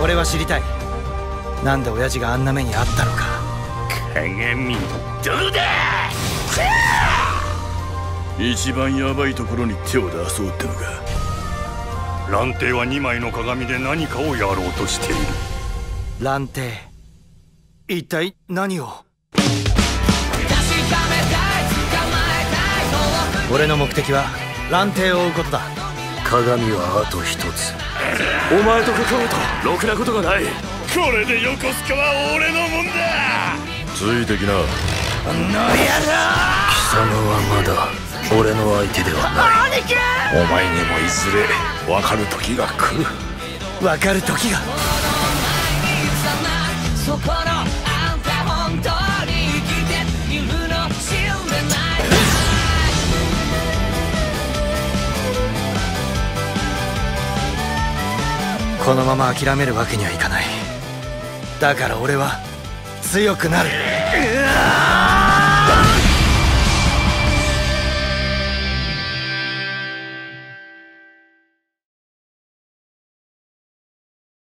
俺は知りたい。なんで親父があんな目にあったのか。鏡どうだ？一番ヤバいところに手を出そうってのか。蘭亭は2枚の鏡で何かをやろうとしている。蘭亭一体何を？俺の目的は蘭亭を追うことだ鏡はあと一つ。お前と関わるとろくなことがない。これで横須賀は俺のもんだ。ついてきな。貴様はまだ俺の相手ではない。お前にもいずれ分かる時が来る。分かる時がこのまま諦めるわけにはいかない。だから俺は強くなる。うわ